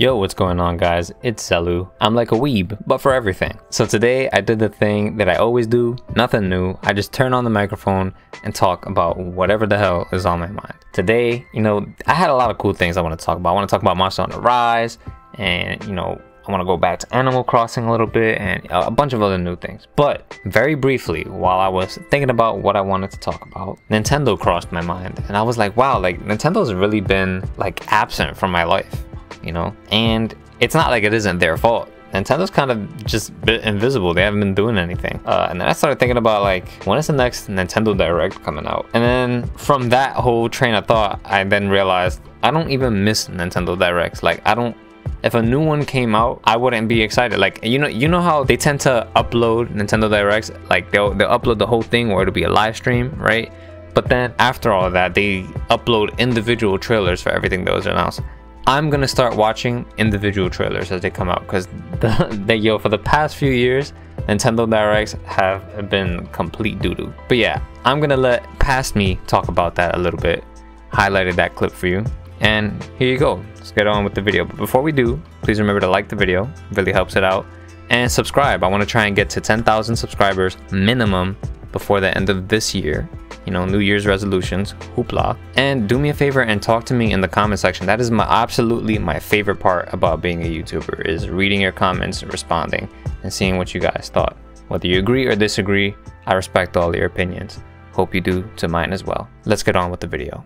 Yo, what's going on guys? It's Xelu. I'm like a weeb, but for everything. So today I did the thing that I always do, nothing new. I just turn on the microphone and talk about whatever the hell is on my mind. Today, you know, I had a lot of cool things I want to talk about. I want to talk about Monster Hunter Rise and, you know, I want to go back to Animal Crossing a little bit and uh, a bunch of other new things. But very briefly, while I was thinking about what I wanted to talk about, Nintendo crossed my mind. And I was like, wow, like Nintendo's really been like absent from my life you know? And it's not like it isn't their fault. Nintendo's kind of just invisible. They haven't been doing anything. Uh, and then I started thinking about like, when is the next Nintendo Direct coming out? And then from that whole train of thought, I then realized I don't even miss Nintendo Directs. Like I don't if a new one came out, I wouldn't be excited. Like you know, you know how they tend to upload Nintendo Directs, like they'll they'll upload the whole thing or it'll be a live stream, right? But then after all that, they upload individual trailers for everything that was announced. I'm gonna start watching individual trailers as they come out because the, the yo for the past few years Nintendo Directs have been complete doo-doo. But yeah, I'm gonna let past me talk about that a little bit. Highlighted that clip for you. And here you go. Let's get on with the video. But before we do, please remember to like the video. It really helps it out. And subscribe. I want to try and get to 10,000 subscribers minimum before the end of this year you know, New Year's resolutions, hoopla. And do me a favor and talk to me in the comment section. That is my absolutely my favorite part about being a YouTuber is reading your comments, responding, and seeing what you guys thought. Whether you agree or disagree, I respect all your opinions. Hope you do to mine as well. Let's get on with the video.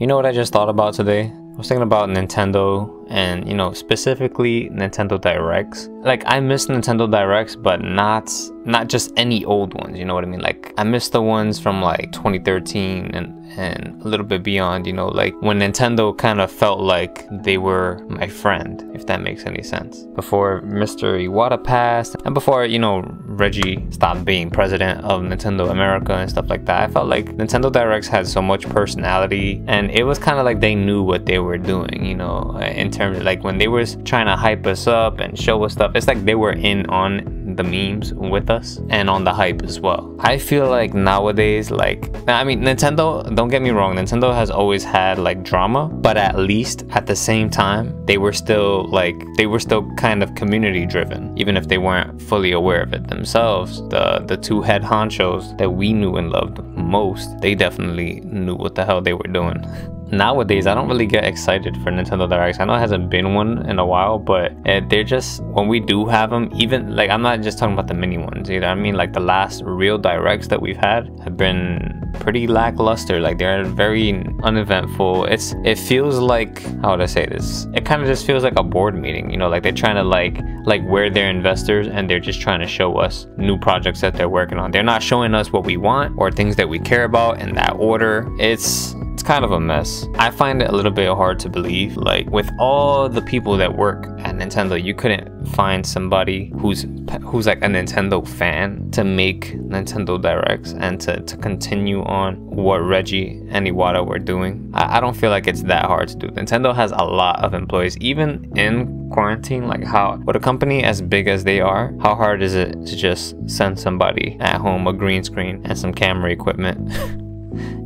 You know what I just thought about today? I was thinking about Nintendo and you know specifically Nintendo Directs. Like I miss Nintendo Directs, but not not just any old ones. You know what I mean? Like I miss the ones from like 2013 and and a little bit beyond. You know, like when Nintendo kind of felt like they were my friend, if that makes any sense. Before Mr. Iwata passed, and before you know Reggie stopped being president of Nintendo America and stuff like that, I felt like Nintendo Directs had so much personality, and it was kind of like they knew what they were doing. You know, in terms of like when they were trying to hype us up and show us stuff it's like they were in on the memes with us and on the hype as well. I feel like nowadays like i mean nintendo don't get me wrong nintendo has always had like drama but at least at the same time they were still like they were still kind of community driven even if they weren't fully aware of it themselves. The the two head honchos that we knew and loved most they definitely knew what the hell they were doing nowadays I don't really get excited for Nintendo Directs. I know it hasn't been one in a while, but uh, they're just when we do have them, even like I'm not just talking about the mini ones you either. I mean like the last real Directs that we've had have been pretty lackluster. Like they're very uneventful. It's it feels like how would I say this? It kind of just feels like a board meeting. You know, like they're trying to like like where they're investors and they're just trying to show us new projects that they're working on. They're not showing us what we want or things that we care about in that order. It's it's kind of a mess. I find it a little bit hard to believe. Like with all the people that work at Nintendo, you couldn't find somebody who's who's like a Nintendo fan to make Nintendo Directs and to, to continue on what Reggie and Iwata were doing. I, I don't feel like it's that hard to do. Nintendo has a lot of employees, even in quarantine, like how with a company as big as they are, how hard is it to just send somebody at home a green screen and some camera equipment?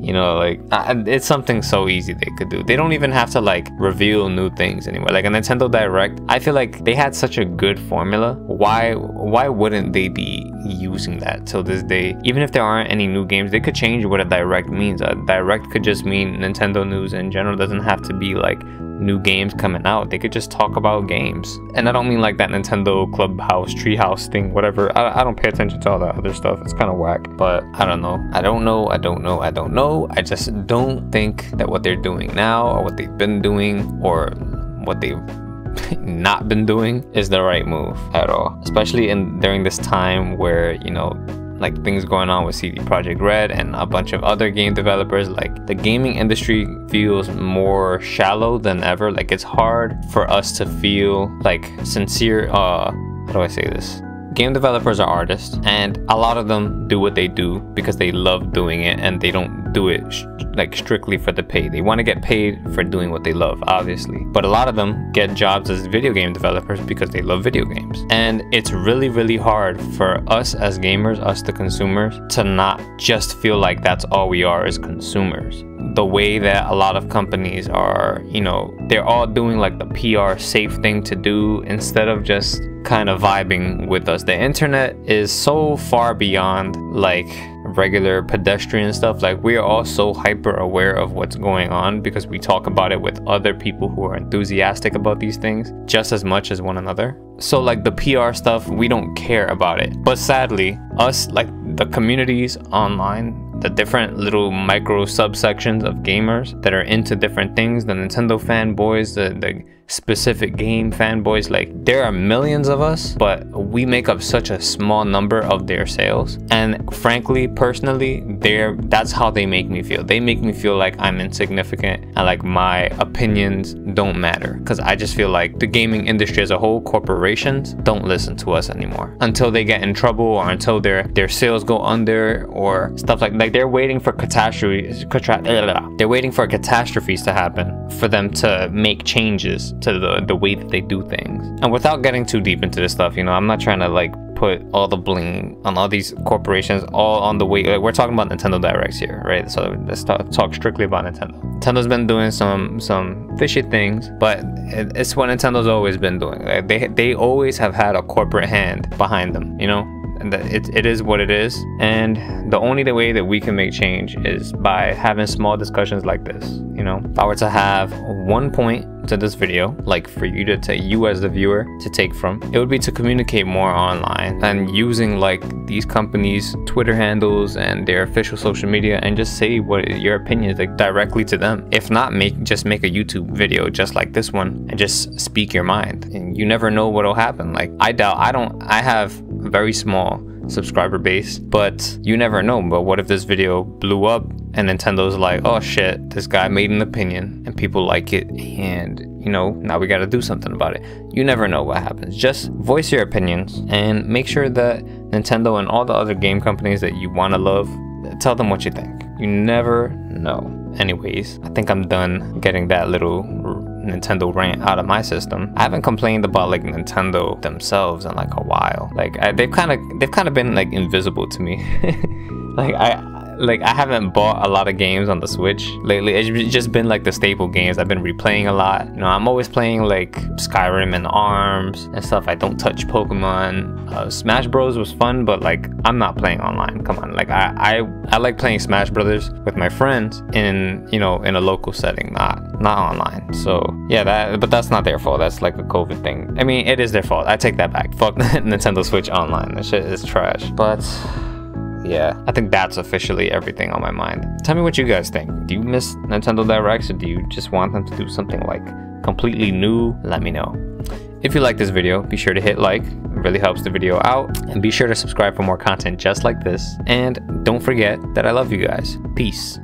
you know like it's something so easy they could do. They don't even have to like reveal new things anymore. Like a nintendo direct i feel like they had such a good formula. Why why wouldn't they be using that till this day? Even if there aren't any new games they could change what a direct means. A direct could just mean nintendo news in general. Doesn't have to be like new games coming out. They could just talk about games. And I don't mean like that Nintendo Clubhouse, Treehouse thing, whatever. I, I don't pay attention to all that other stuff. It's kind of whack. But I don't know. I don't know. I don't know. I don't know. I just don't think that what they're doing now or what they've been doing or what they've not been doing is the right move at all especially in during this time where you know like things going on with CD Projekt Red and a bunch of other game developers. Like the gaming industry feels more shallow than ever. Like it's hard for us to feel like sincere. Uh, how do I say this? Game developers are artists, and a lot of them do what they do because they love doing it and they don't do it like strictly for the pay. They want to get paid for doing what they love, obviously. But a lot of them get jobs as video game developers because they love video games. And it's really, really hard for us as gamers, us the consumers, to not just feel like that's all we are as consumers the way that a lot of companies are, you know, they're all doing like the PR safe thing to do instead of just kind of vibing with us. The internet is so far beyond like regular pedestrian stuff. Like we are all so hyper aware of what's going on because we talk about it with other people who are enthusiastic about these things just as much as one another. So like the PR stuff, we don't care about it. But sadly, us like the communities online the different little micro subsections of gamers that are into different things the nintendo fanboys the, the specific game fanboys like there are millions of us but we make up such a small number of their sales. And frankly personally they're that's how they make me feel. They make me feel like i'm insignificant and like my opinions don't matter. Because i just feel like the gaming industry as a whole corporations don't listen to us anymore. Until they get in trouble or until their their sales go under or stuff like like they're waiting for catastrophes they're waiting for catastrophes to happen for them to make changes to the, the way that they do things. And without getting too deep into this stuff, you know, I'm not trying to like put all the blame on all these corporations all on the way like, we're talking about nintendo directs here right? So let's talk, talk, strictly about nintendo. Nintendo's been doing some some fishy things but it's what nintendo's always been doing. Like, they they always have had a corporate hand behind them you know that it, it is what it is. And the only way that we can make change is by having small discussions like this you know? If i were to have one point to this video like for you to take you as the viewer to take from it would be to communicate more online and using like these companies twitter handles and their official social media and just say what your opinion is like directly to them. If not make just make a youtube video just like this one and just speak your mind. And you never know what'll happen. Like i doubt i don't i have very small subscriber base, but you never know. But what if this video blew up and Nintendo's like, oh shit, this guy made an opinion and people like it, and you know, now we gotta do something about it. You never know what happens. Just voice your opinions and make sure that Nintendo and all the other game companies that you wanna love, tell them what you think. You never know. Anyways, I think I'm done getting that little Nintendo rant out of my system. I haven't complained about like Nintendo themselves in like a while. Like I, they've kind of they've kind of been like invisible to me. like I like I haven't bought a lot of games on the Switch lately. It's just been like the staple games I've been replaying a lot. You know, I'm always playing like Skyrim and ARMS and stuff. I don't touch Pokemon. Uh, Smash Bros was fun, but like I'm not playing online. Come on, like I I I like playing Smash Brothers with my friends in you know in a local setting, not not online. So yeah, that but that's not their fault. That's like a COVID thing. I mean, it is their fault. I take that back. Fuck Nintendo Switch Online. That shit is trash. But yeah, I think that's officially everything on my mind. Tell me what you guys think. Do you miss Nintendo Directs or do you just want them to do something like completely new? Let me know. If you like this video, be sure to hit like, it really helps the video out, and be sure to subscribe for more content just like this. And don't forget that I love you guys. Peace.